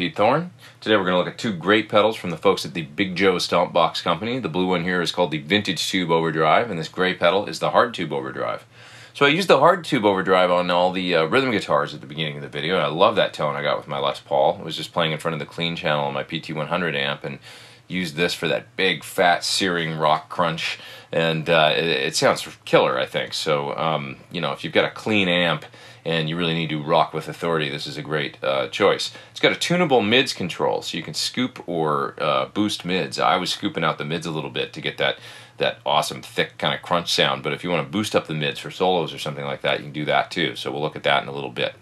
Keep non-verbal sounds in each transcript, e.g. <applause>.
Pete. Today we're going to look at two great pedals from the folks at the Big Joe Stomp Box Company. The blue one here is called the Vintage Tube Overdrive, and this gray pedal is the Hard Tube Overdrive. So I used the Hard Tube Overdrive on all the uh, rhythm guitars at the beginning of the video, and I love that tone I got with my Les Paul. I was just playing in front of the clean channel on my PT100 amp, and used this for that big, fat, searing rock crunch, and uh, it, it, sounds killer, I think. So, um, you know, if you've got a clean amp and you really need to rock with authority, this is a great uh, choice. It's got a tunable mids control, so you can scoop or uh, boost mids. I was scooping out the mids a little bit to get that that awesome thick kind of crunch sound, but if you want to boost up the mids for solos or something like that, you can do that too. So we'll look at that in a little bit.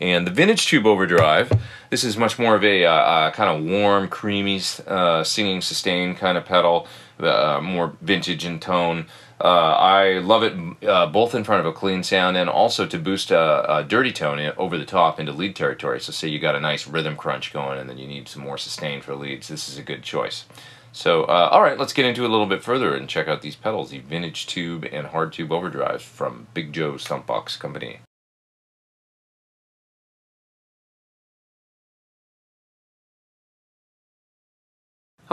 And the Vintage Tube Overdrive, this is much more of a uh, uh, kind of warm, creamy, uh, singing sustain kind of pedal, uh, more vintage in tone. Uh, I love it both in front of a clean sound and also to boost a, a, dirty tone over the top into lead territory. So say you got a nice rhythm crunch going and then you need some more sustain for leads, this is a good choice. So, all right, let's get into it a little bit further and check out these pedals, the Vintage Tube and Hard Tube Overdrive from Big Joe Stompbox Company.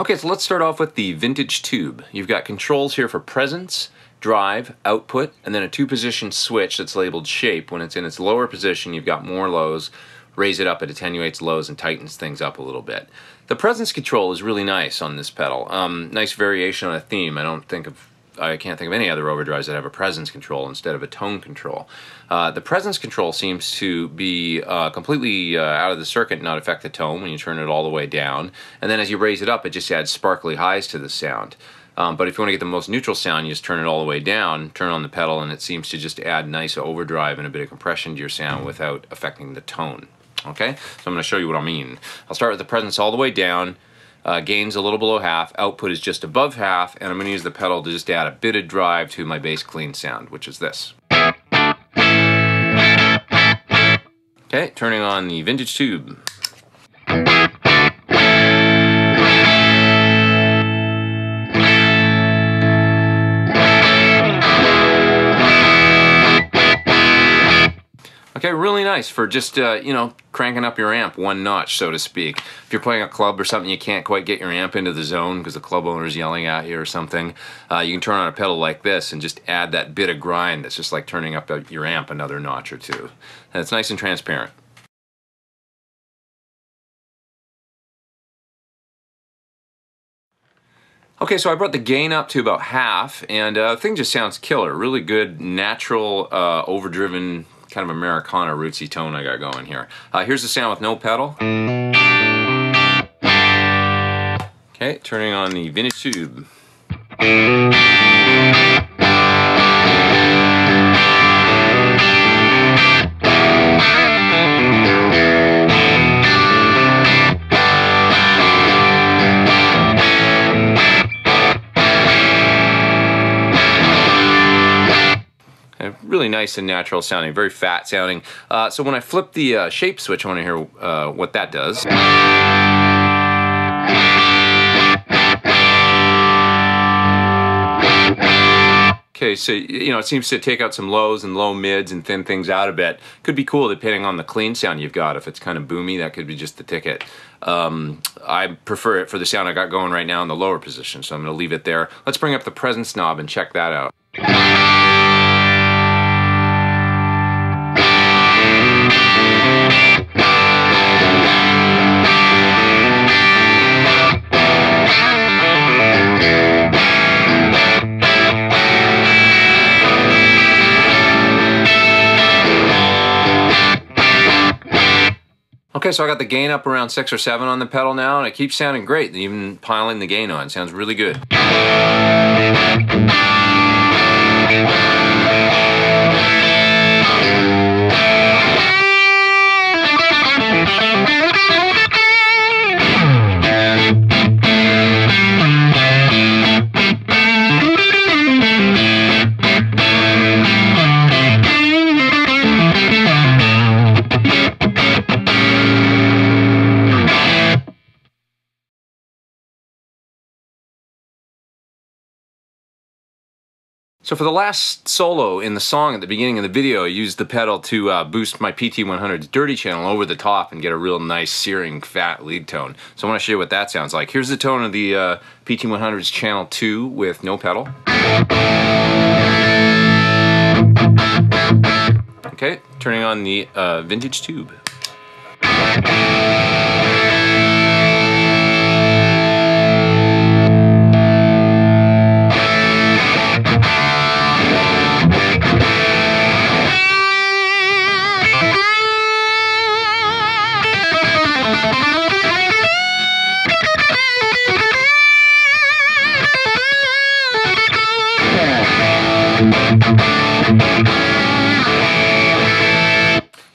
Okay, so let's start off with the vintage tube. You've got controls here for presence, drive, output, and then a two-position switch that's labeled shape. When it's in its lower position, you've got more lows. Raise it up, it attenuates lows and tightens things up a little bit. The presence control is really nice on this pedal. Um, nice variation on a theme. I don't think of I can't think of any other overdrives that have a presence control instead of a tone control. Uh, the presence control seems to be uh, completely uh, out of the circuit, not affect the tone when you turn it all the way down. And then as you raise it up, it just adds sparkly highs to the sound. Um, but if you want to get the most neutral sound, you just turn it all the way down, turn on the pedal, and it seems to just add nice overdrive and a bit of compression to your sound without affecting the tone. Okay, so I'm going to show you what I mean. I'll start with the presence all the way down, uh, gain's a little below half, output is just above half, and I'm going to use the pedal to just add a bit of drive to my bass clean sound, which is this. Okay, turning on the vintage tube. Nice for just, uh, you know, cranking up your amp one notch, so to speak. If you're playing a club or something, you can't quite get your amp into the zone because the club owner is yelling at you or something, uh, you can turn on a pedal like this and just add that bit of grind that's just like turning up your amp another notch or two. And it's nice and transparent. Okay, so I brought the gain up to about half, and uh, the thing just sounds killer. Really good, natural, uh, overdriven kind of Americana rootsy tone I got going here. Uh, here's the sound with no pedal. Okay, turning on the vintage really nice and natural sounding, very fat sounding. Uh, so when I flip the uh, shape switch, I want to hear uh, what that does. Okay, so you know it seems to take out some lows and low mids and thin things out a bit. Could be cool depending on the clean sound you've got. If it's kind of boomy, that could be just the ticket. Um, I prefer it for the sound I got going right now in the lower position, so I'm going to leave it there. Let's bring up the presence knob and check that out. Okay, so I got the gain up around six or seven on the pedal now, and it keeps sounding great, even piling the gain on. Sounds really good. So for the last solo in the song at the beginning of the video, I used the pedal to uh, boost my PT100's dirty channel over the top and get a real nice searing fat lead tone. So I want to show you what that sounds like. Here's the tone of the uh, PT100's channel 2 with no pedal. Okay, turning on the uh, vintage tube.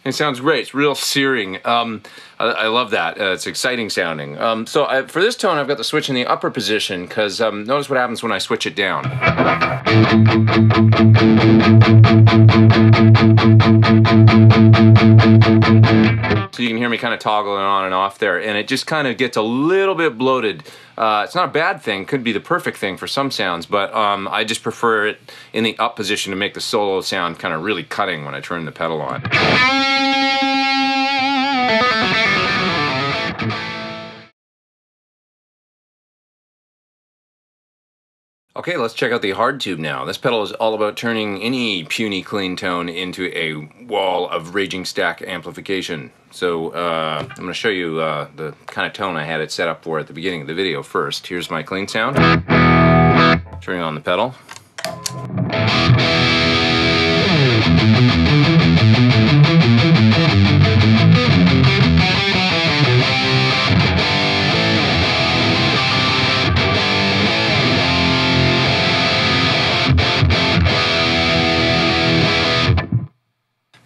It sounds great. It's real searing. Um, I, I, love that. Uh, it's exciting sounding. Um, so I, for this tone, I've got the switch in the upper position because um, notice what happens when I switch it down. You can hear me kind of toggling on and off there, and it just kind of gets a little bit bloated. Uh, it's not a bad thing, could be the perfect thing for some sounds, but um, I just prefer it in the up position to make the solo sound kind of really cutting when I turn the pedal on. Okay, let's check out the hard tube now. This pedal is all about turning any puny clean tone into a wall of raging stack amplification. So uh, I'm going to show you uh, the kind of tone I had it set up for at the beginning of the video first. Here's my clean sound. Turning on the pedal.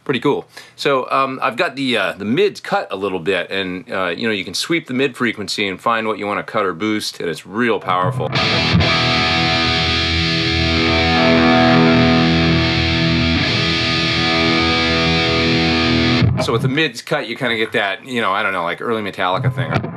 Pretty cool. So um, I've got the uh, the mids cut a little bit, and uh, you know you can sweep the mid frequency and find what you want to cut or boost, and it's real powerful. So with the mids cut, you kind of get that, you know, I don't know, like early Metallica thing.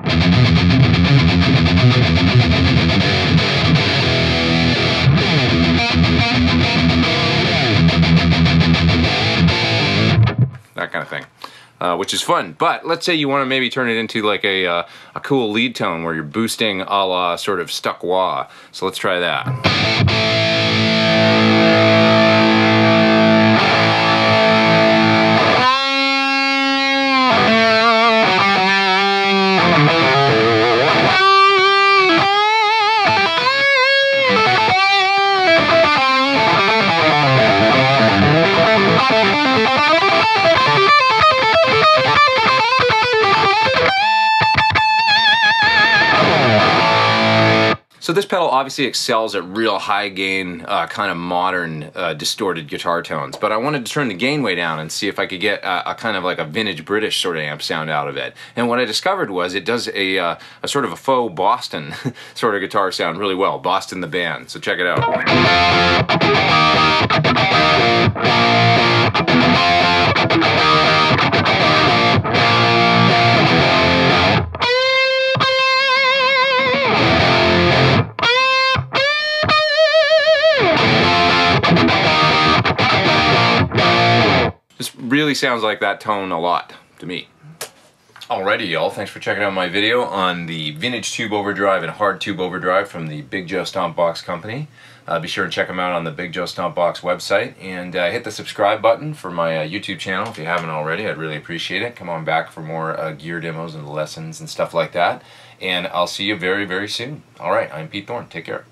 Uh, which is fun. But let's say you want to maybe turn it into like a, uh, a cool lead tone where you're boosting a la sort of stuck wah. So let's try that. So this pedal obviously excels at real high gain, uh, kind of modern uh, distorted guitar tones, but I wanted to turn the gain way down and see if I could get a, a, kind of like a vintage British sort of amp sound out of it. And what I discovered was it does a, uh, a sort of a faux Boston <laughs> sort of guitar sound really well, Boston the band. So check it out. Really sounds like that tone a lot to me. Alrighty y'all, thanks for checking out my video on the vintage tube overdrive and hard tube overdrive from the Big Joe Stompbox company. Uh, be sure to check them out on the Big Joe Stompbox website and uh, hit the subscribe button for my uh, YouTube channel if you haven't already. I'd really appreciate it. Come on back for more uh, gear demos and lessons and stuff like that. And I'll see you very, very soon. Alright, I'm Pete Thorn. Take care.